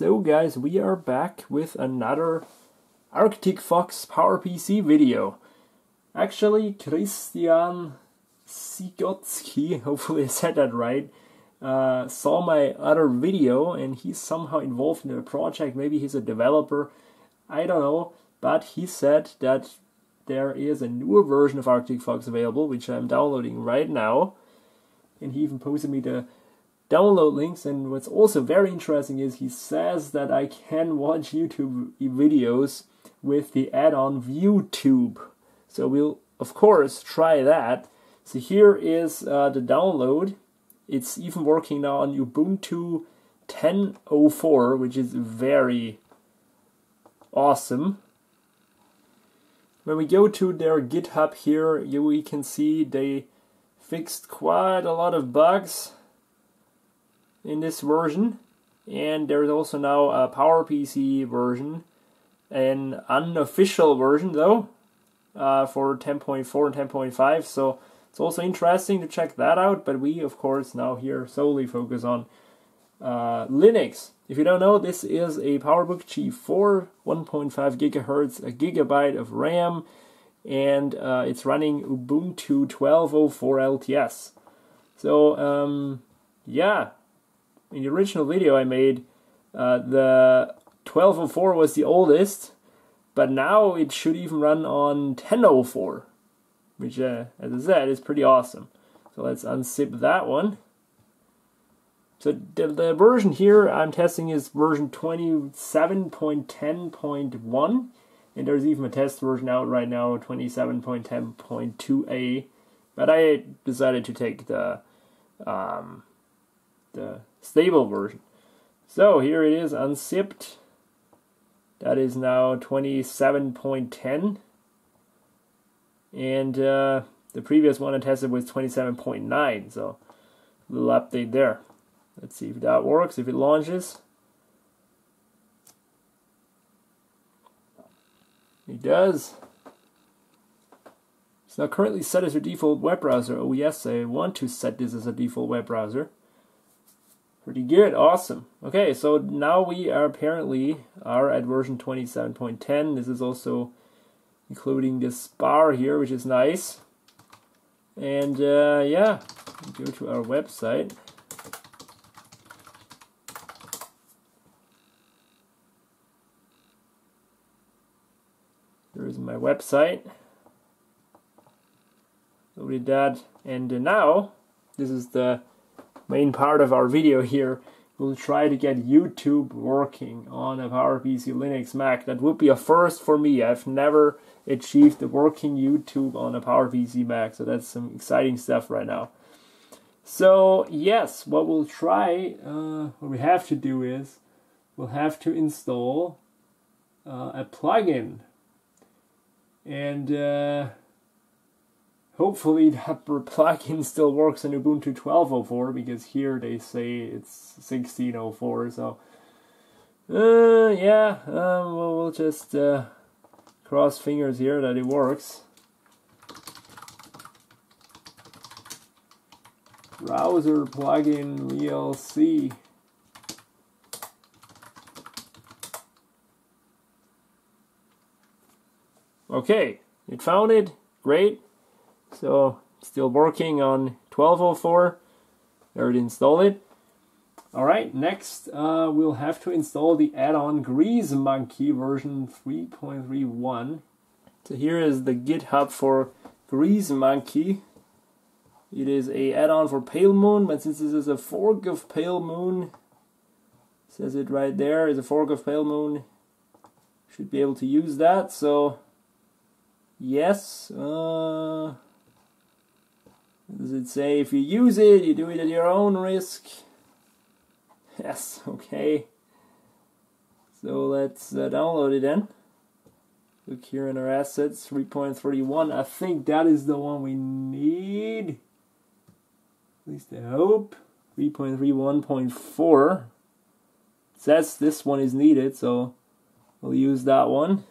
So guys, we are back with another Arctic Fox PowerPC video. Actually, Christian Sigotsky, hopefully I said that right, uh, saw my other video and he's somehow involved in the project. Maybe he's a developer, I don't know. But he said that there is a newer version of Arctic Fox available, which I'm downloading right now. And he even posted me the download links. And what's also very interesting is he says that I can watch YouTube videos with the add-on ViewTube. So we'll of course try that. So here is uh, the download. It's even working now on Ubuntu 10.04, which is very awesome. When we go to their GitHub here, you, we can see they fixed quite a lot of bugs in this version. And there's also now a PowerPC version, an unofficial version though, uh, for 10.4 and 10.5. So it's also interesting to check that out. But we, of course, now here solely focus on uh, Linux. If you don't know, this is a PowerBook G4, 1.5 gigahertz, a gigabyte of RAM, and uh, it's running Ubuntu 12.04 LTS. So, um, yeah, in the original video I made, uh, the 1204 was the oldest, but now it should even run on 1004, which, uh, as I said, is pretty awesome. So let's unzip that one. So the, the version here I'm testing is version 27.10.1, and there's even a test version out right now, 27.10.2a. But I decided to take the um, the stable version. So here it is unzipped. That is now 27.10. And uh, the previous one I tested was 27.9. So a little update there. Let's see if that works, if it launches. It does. It's now currently set as your default web browser. Oh yes, I want to set this as a default web browser. Pretty good, awesome. Okay, so now we are apparently are at version 27.10. This is also including this bar here, which is nice. And uh, yeah, go to our website. There is my website. Loaded that, and now this is the main part of our video here, we'll try to get YouTube working on a PowerPC Linux Mac. That would be a first for me. I've never achieved a working YouTube on a PowerPC Mac, so that's some exciting stuff right now. So yes, what we'll try, uh, what we have to do is, we'll have to install uh, a plugin. And uh, Hopefully that plugin still works in Ubuntu 12.04 because here they say it's 16.04. So uh, yeah, um, well, we'll just uh, cross fingers here that it works. Browser plugin VLC. Okay, it found it. Great. So still working on 1204. Already installed it. Alright, next uh, we'll have to install the add-on Greasemonkey version 3.31. So here is the GitHub for Greasemonkey. It is a add-on for Pale Moon, but since this is a fork of Pale Moon, says it right there, is a fork of Pale Moon, should be able to use that. So yes, uh, does it say if you use it, you do it at your own risk? Yes, okay. So let's uh, download it then. Look here in our assets, 3.31. I think that is the one we need. At least I hope. 3.31.4. Says this one is needed, so we'll use that one.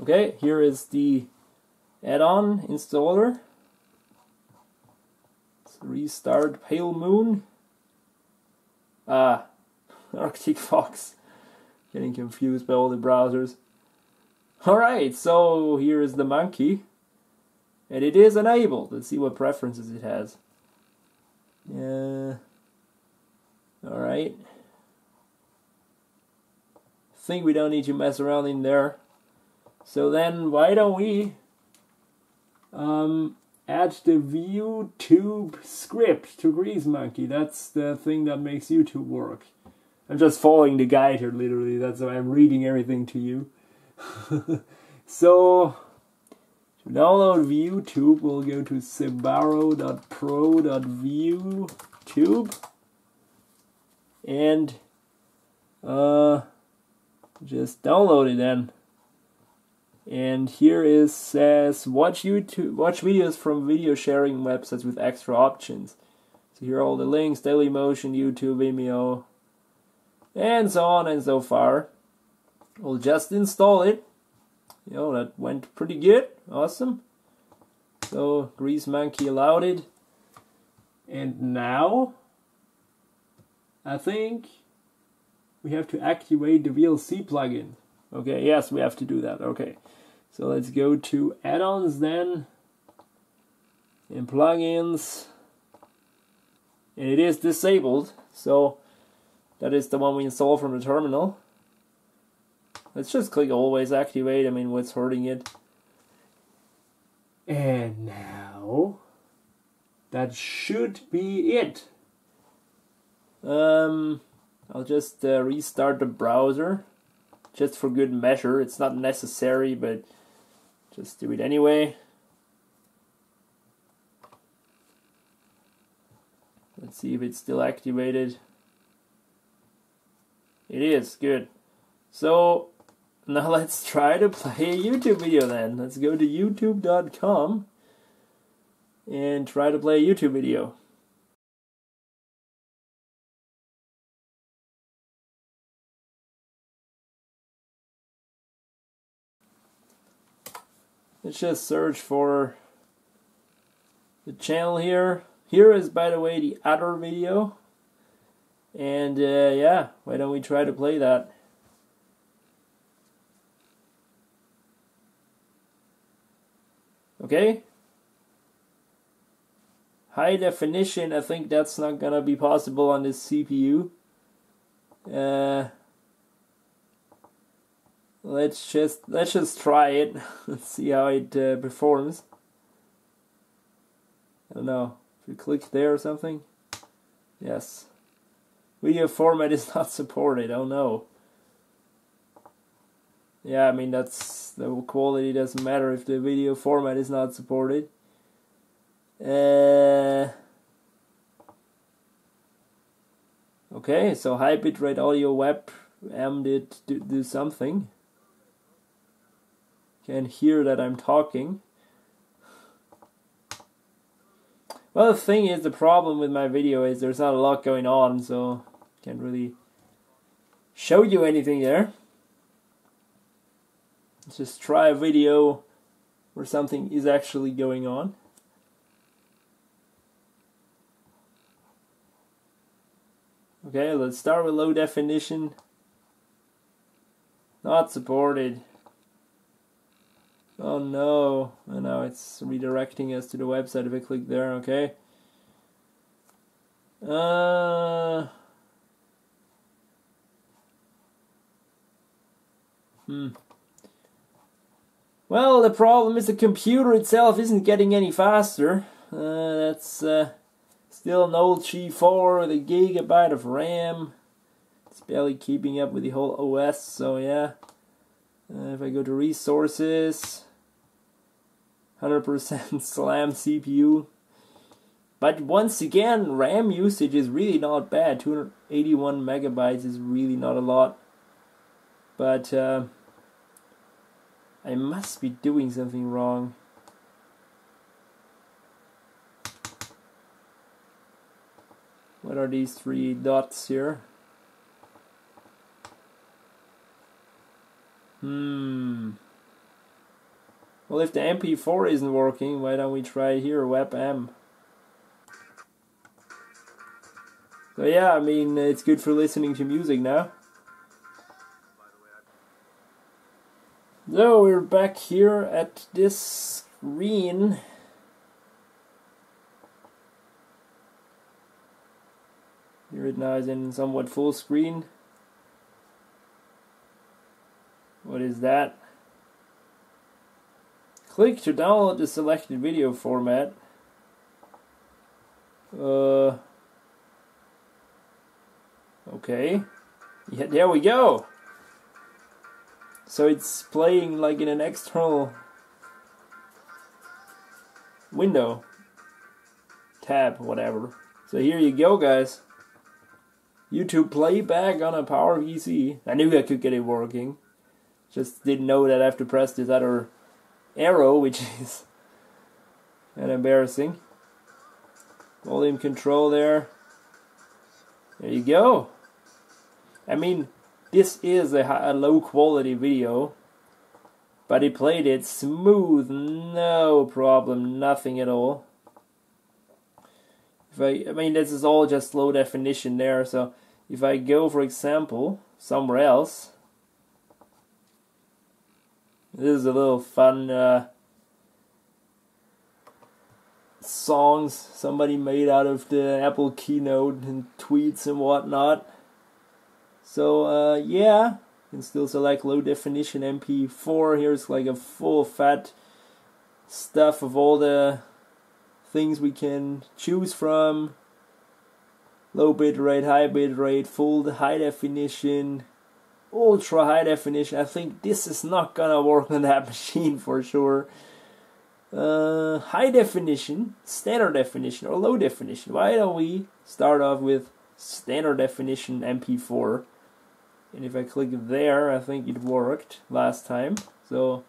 Okay, here is the add-on installer restart Pale Moon. Ah, Arctic Fox. Getting confused by all the browsers. Alright, so here is the monkey. And it is enabled. Let's see what preferences it has. Yeah. Alright. Think we don't need to mess around in there. So then why don't we um, add the ViewTube script to Greasemonkey. That's the thing that makes YouTube work. I'm just following the guide here, literally. That's why I'm reading everything to you. so, to download ViewTube, we'll go to sebaro.pro.viewtube and uh, just download it then. And here is says watch YouTube watch videos from video sharing websites with extra options. So here are all the links, Dailymotion, YouTube, Vimeo, and so on and so far. We'll just install it. Know, that went pretty good. Awesome. So Greasemonkey allowed it. And now I think we have to activate the VLC plugin. Okay, yes, we have to do that. Okay. So let's go to add-ons then. And plugins. And it is disabled so that is the one we install from the terminal. Let's just click always activate I mean what's hurting it. And now that should be it. Um I'll just uh, restart the browser. Just for good measure it's not necessary but just do it anyway. Let's see if it's still activated. It is, good. So, now let's try to play a YouTube video then. Let's go to youtube.com and try to play a YouTube video. Let's just search for the channel here. Here is, by the way, the other video. And uh, yeah, why don't we try to play that? Okay. High definition, I think that's not gonna be possible on this CPU. Uh, let's just let's just try it. Let's see how it uh, performs. I don't know. If you click there or something? Yes. Video format is not supported. Oh no. Yeah I mean that's the quality doesn't matter if the video format is not supported. Uh, okay so high bitrate audio web M did do, do something can hear that I'm talking. Well, the thing is, the problem with my video is there's not a lot going on, so can't really show you anything there. Let's just try a video where something is actually going on. Okay, let's start with low definition. Not supported. Oh no, and now it's redirecting us to the website if I click there, okay. Uh, hmm. Well, the problem is the computer itself isn't getting any faster. Uh, that's uh, still an old G4 with a gigabyte of RAM. It's barely keeping up with the whole OS, so yeah. Uh, if I go to resources, 100% SLAM CPU. But once again, RAM usage is really not bad. 281 megabytes is really not a lot. But uh, I must be doing something wrong. What are these three dots here? Hmm. Well, if the MP4 isn't working, why don't we try here, WebM? So yeah, I mean, it's good for listening to music now. So we're back here at this screen. Here it now is in somewhat full screen. What is that? Click to download the selected video format. Uh, Okay. Yeah, there we go. So it's playing like in an external window, tab, whatever. So here you go, guys. YouTube playback on a Power PC. I knew I could get it working. Just didn't know that I have to press this other arrow, which is of embarrassing. Volume control there. There you go. I mean, this is a, a low quality video, but he played it smooth, no problem, nothing at all. If I, I mean, this is all just low definition there, so if I go, for example, somewhere else, this is a little fun uh, songs somebody made out of the Apple keynote and tweets and whatnot. So uh, yeah, you can still select low definition MP4. Here's like a full fat stuff of all the things we can choose from. Low bitrate, high bitrate, full high definition, ultra high definition. I think this is not gonna work on that machine for sure. Uh, high definition, standard definition, or low definition. Why don't we start off with standard definition MP4? and if I click there I think it worked last time so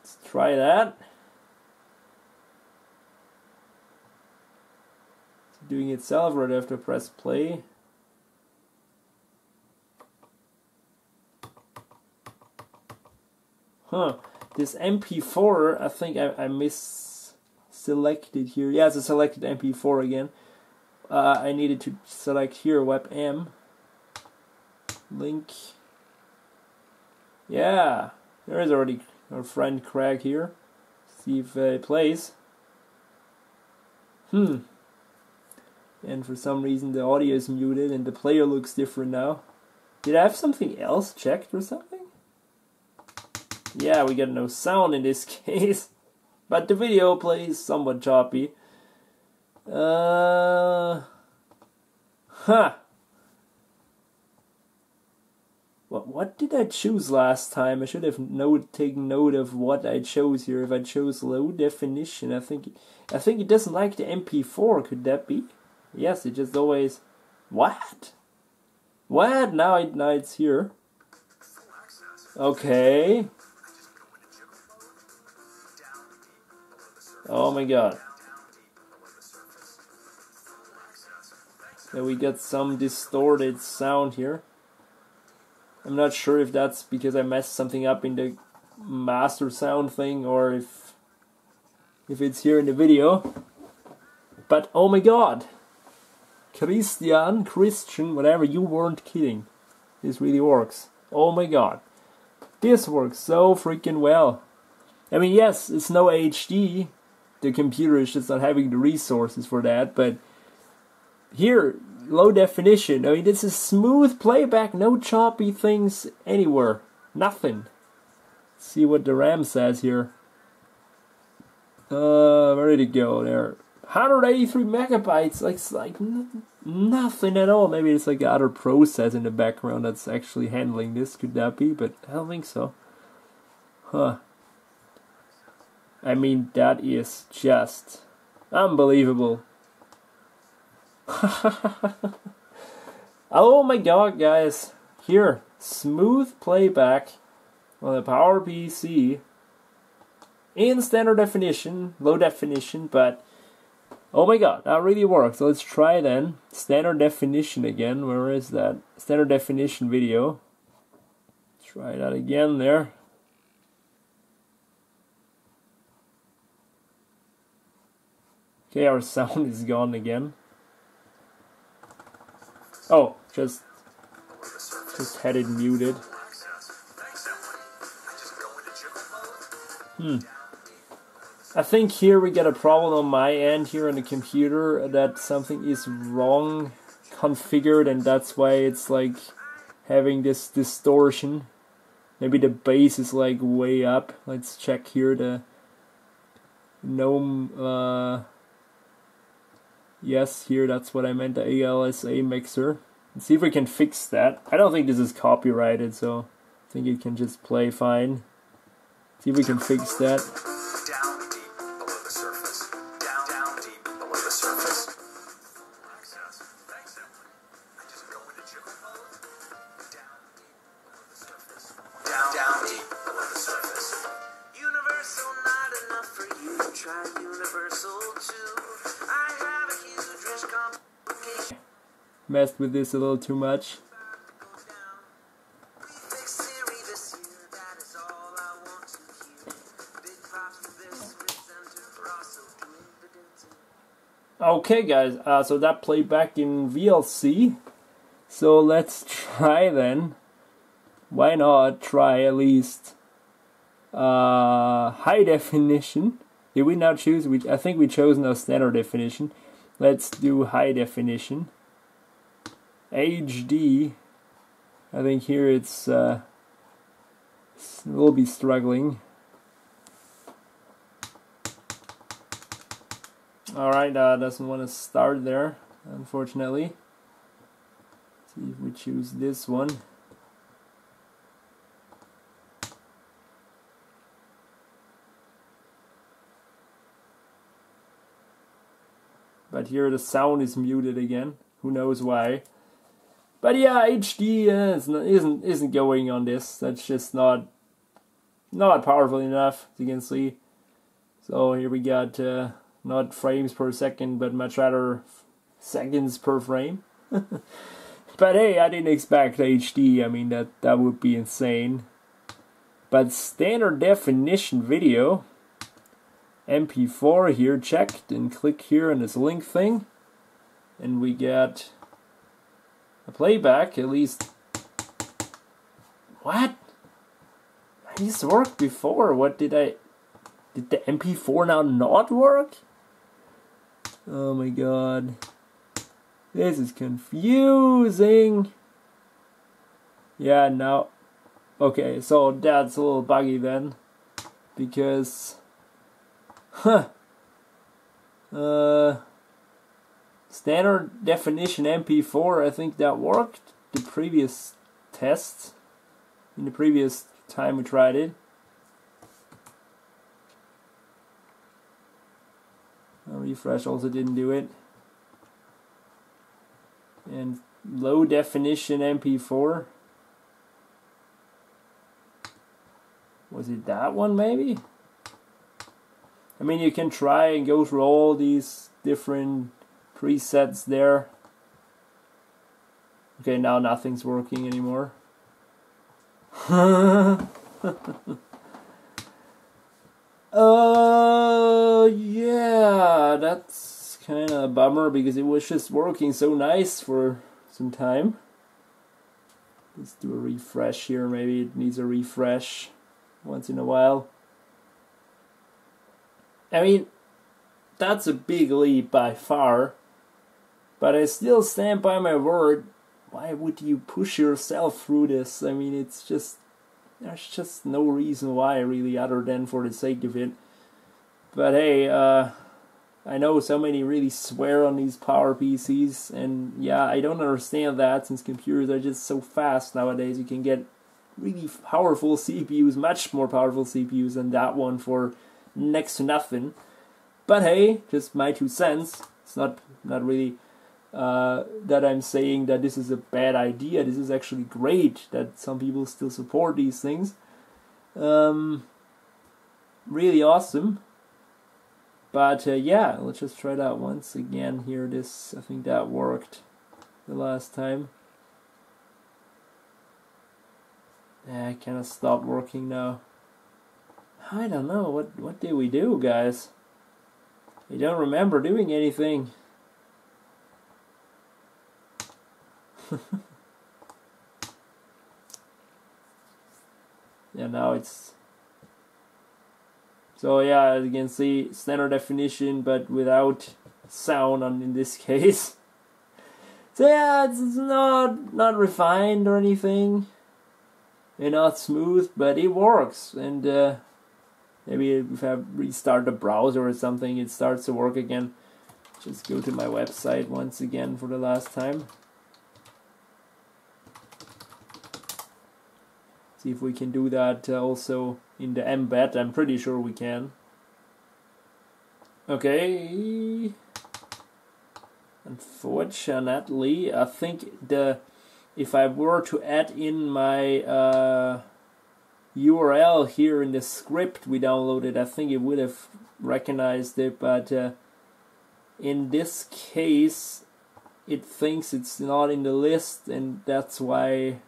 let's try that doing itself right after press play huh this MP4 I think I, I miss selected here yeah it's a selected MP4 again uh, I needed to select here WebM link. Yeah, there is already our friend Craig here. See if uh, plays. Hmm. And for some reason the audio is muted and the player looks different now. Did I have something else checked or something? Yeah, we got no sound in this case. But the video plays somewhat choppy. Uh... Huh. What what did I choose last time? I should have note taken note of what I chose here. If I chose low definition, I think I think it doesn't like the MP4. Could that be? Yes, it just always what? What? Now it now it's here. Okay. Oh my god. So we get some distorted sound here. I'm not sure if that's because I messed something up in the master sound thing or if if it's here in the video. But oh my god. Christian, Christian, whatever, you weren't kidding. This really works. Oh my god. This works so freaking well. I mean, yes, it's no HD. The computer is just not having the resources for that, but here low definition. I mean, this is smooth playback, no choppy things anywhere. Nothing. Let's see what the RAM says here. Uh, ready to go there. 183 megabytes, like, like nothing at all. Maybe it's like other process in the background that's actually handling this. Could that be? But I don't think so. Huh. I mean, that is just unbelievable. oh my god, guys. Here, smooth playback on the Power PC in standard definition, low definition, but oh my god, that really works. let's try then. Standard definition again. Where is that? Standard definition video. Try that again there. Okay, our sound is gone again. Oh, just just had it muted. Hmm. I think here we get a problem on my end here on the computer that something is wrong configured and that's why it's like having this distortion. Maybe the bass is like way up. Let's check here the gnome uh yes here that's what I meant the ALSA mixer. Let's see if we can fix that. I don't think this is copyrighted so I think it can just play fine. See if we can fix that. With this a little too much. Okay guys, uh, so that played back in VLC. So let's try then. Why not try at least uh, high definition? Did we not choose? We, I think we chose no standard definition. Let's do high definition. HD. I think here it's uh, we'll be struggling. Alright, uh, doesn't want to start there, unfortunately. see if we choose this one. But here the sound is muted again. Who knows why? But yeah, HD isn't isn't isn't going on this. That's just not not powerful enough, as you can see. So here we got uh, not frames per second, but much rather seconds per frame. but hey, I didn't expect HD. I mean that that would be insane. But standard definition video, MP4 here checked, and click here on this link thing, and we get playback at least. What? These worked before. What did I? Did the MP4 now not work? Oh my god. This is confusing. Yeah, no. Okay, so that's a little buggy then. Because. Huh. Uh. Standard definition MP4, I think that worked. The previous test. In the previous time we tried it. refresh also didn't do it. And low definition MP4. Was it that one maybe? I mean, you can try and go through all these different presets there. Okay, now nothing's working anymore. Uh, yeah, that's kind of a bummer because it was just working so nice for some time. Let's do a refresh here. Maybe it needs a refresh once in a while. I mean, that's a big leap by far, but I still stand by my word. Why would you push yourself through this? I mean, it's just there's just no reason why really other than for the sake of it. But hey, uh, I know so many really swear on these power PCs, and yeah, I don't understand that since computers are just so fast nowadays. You can get really powerful CPUs, much more powerful CPUs than that one for next to nothing. But hey, just my two cents. It's not not really uh, that I'm saying that this is a bad idea. This is actually great that some people still support these things. Um, really awesome. But uh, yeah, let's just try that once again here. This I think that worked the last time. Yeah, I kind of stopped working now. I don't know what what did we do, guys? I don't remember doing anything. yeah, now it's so yeah, as you can see, standard definition, but without sound on in this case. So yeah, it's not not refined or anything, and not smooth, but it works. And uh, maybe if I restart the browser or something, it starts to work again. Just go to my website once again for the last time. See if we can do that uh, also in the embed. I'm pretty sure we can. Okay. Unfortunately, I think the if I were to add in my uh, URL here in the script we downloaded, I think it would have recognized it, but uh, in this case, it thinks it's not in the list, and that's why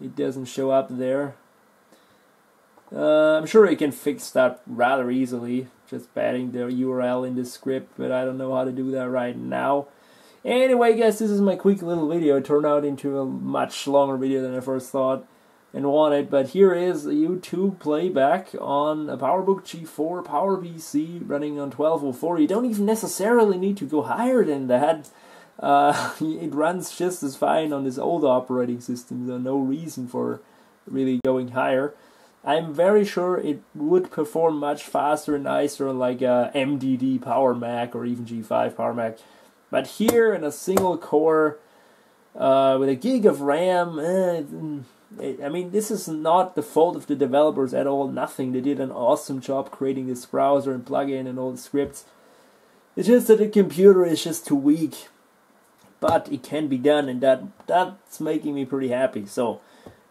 it doesn't show up there. Uh, I'm sure you can fix that rather easily, just adding the URL in the script, but I don't know how to do that right now. Anyway, guys, this is my quick little video. It turned out into a much longer video than I first thought and wanted, but here is a YouTube playback on a PowerBook G4 PowerPC running on 1204. You don't even necessarily need to go higher than that. Uh, it runs just as fine on this old operating system, so no reason for really going higher. I'm very sure it would perform much faster and nicer on like a MDD Power Mac or even G5 Power Mac. But here in a single core uh, with a gig of RAM, eh, I mean, this is not the fault of the developers at all. Nothing. They did an awesome job creating this browser and plugin and all the scripts. It's just that the computer is just too weak. But it can be done, and that that's making me pretty happy. So,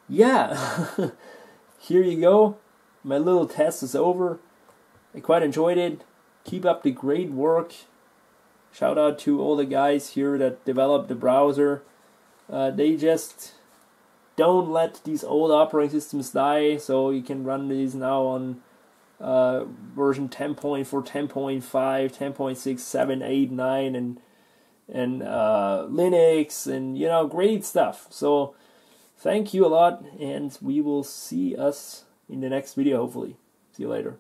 yeah. here you go. My little test is over. I quite enjoyed it. Keep up the great work. Shout out to all the guys here that developed the browser. Uh, they just don't let these old operating systems die, so you can run these now on uh, version 10.4, 10.5, 10.6, 7, 8, 9, and and uh, Linux, and you know, great stuff. So Thank you a lot, and we will see us in the next video, hopefully. See you later.